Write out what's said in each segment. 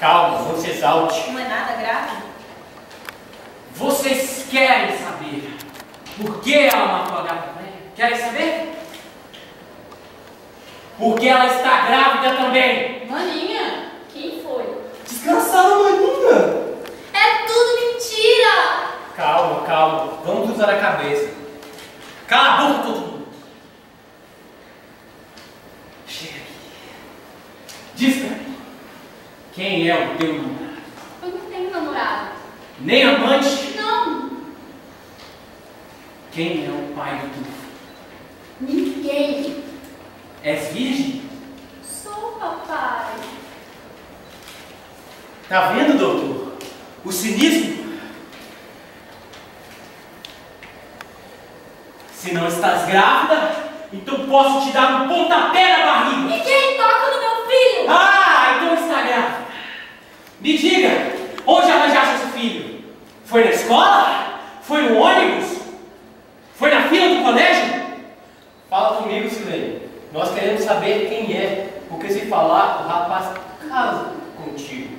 Calma, não se exalte. Não é nada grave? Vocês querem saber por que ela matou a gata velha? Querem saber? Porque ela está grávida também. Maninha, quem foi? Desgraçada maninha! É tudo mentira! Calma, calma. Vamos usar a cabeça. Cala a boca todo mundo. Chega aqui. Diz pra mim. Quem é o teu namorado? Eu não tenho namorado. Nem amante? Não, Quem é o pai do teu filho? ninguém. És virgem? Sou papai. Tá vendo, doutor? O cinismo? Se não estás grávida, então posso te dar um pontapé na barriga. Ninguém toca no meu filho! Ah, então está grávida. Me diga, onde arranjaste esse filho? Foi na escola? Foi no ônibus? Foi na fila do colégio? Fala comigo, Silene. Nós queremos saber quem é, porque se falar, o rapaz casa contigo.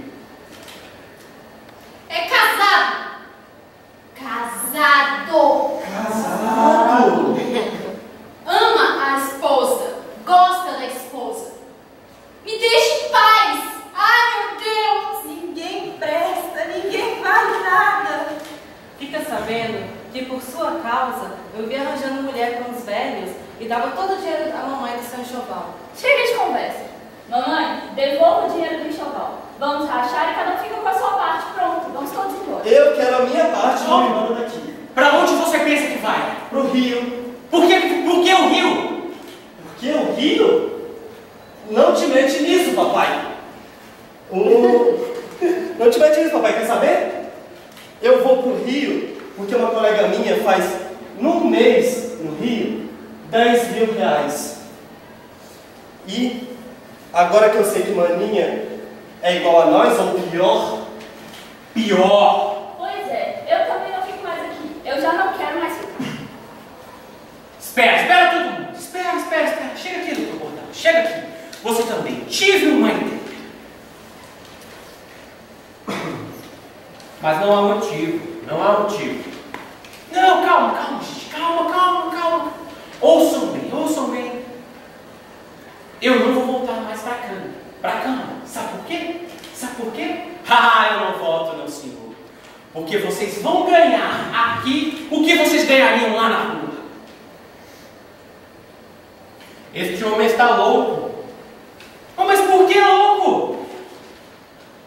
Sabendo que por sua causa eu vivia arranjando mulher com os velhos e dava todo o dinheiro à mamãe do seu enxoval. Chega de conversa. Mamãe, devolva o dinheiro do enxoval. Vamos rachar e cada um fica com a sua parte. Pronto, vamos todos embora. Eu quero a minha parte de me embora daqui. Pra onde você pensa que vai? Pro Rio. Por que, por que o Rio? Porque o Rio? Não te mete nisso, papai. O... Não te mete nisso, papai. Quer saber? Eu vou pro Rio porque uma colega minha faz, num mês, no Rio, 10 mil reais. E, agora que eu sei que Maninha é igual a nós, ou pior, Pior. Pois é, eu também não fico mais aqui. Eu já não quero mais ficar. Espera, espera todo mundo. Espera, espera, espera. Chega aqui, doutor Bordão. Chega aqui. Você também. Tive uma ideia. Mas não há motivo. Não há motivo. Não, calma, calma, gente. Calma, calma, calma. Ouçam bem, ouçam bem. Eu não vou voltar mais pra cama. Pra cama. Sabe por quê? Sabe por quê? Ah, eu não volto, não, senhor. Porque vocês vão ganhar aqui o que vocês ganhariam lá na rua. Este homem está louco. Oh, mas por que louco?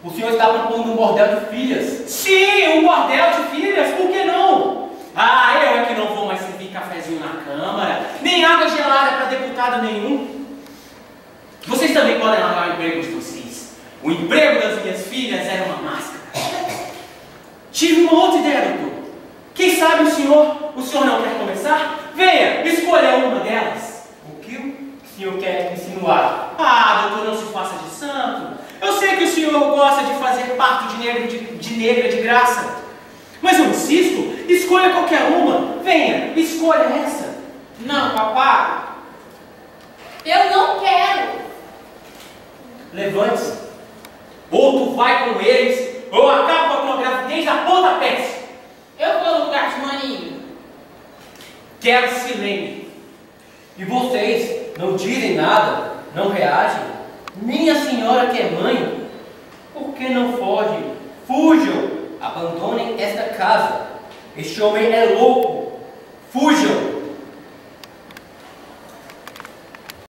O senhor está propondo um bordel de filhas. Sim, um bordel de filhas, por que não? Ah, eu é que não vou mais servir cafezinho na Câmara, nem água gelada para deputado nenhum. Vocês também podem largar o emprego de vocês. O emprego das minhas filhas era uma máscara. Tive uma outra ideia, doutor. Quem sabe o senhor, o senhor não quer começar? Venha, escolha uma delas. O que o senhor quer insinuar? Ah, doutor, não se faça de santo. Eu sei que o senhor gosta de fazer parto de, negro de, de negra de graça. Mas eu insisto, escolha qualquer uma. Venha, escolha essa. Não, papai. Eu não quero. Levante-se. Ou tu vai com eles, ou acaba com a gravidez a pontapés. Eu vou no lugar de maninho. Quero silêncio. E vocês não dizem nada, não reagem? Nem a senhora que é mãe? Por que não fogem? Fujam! Abandonem esta casa. Este homem é louco. Fujam!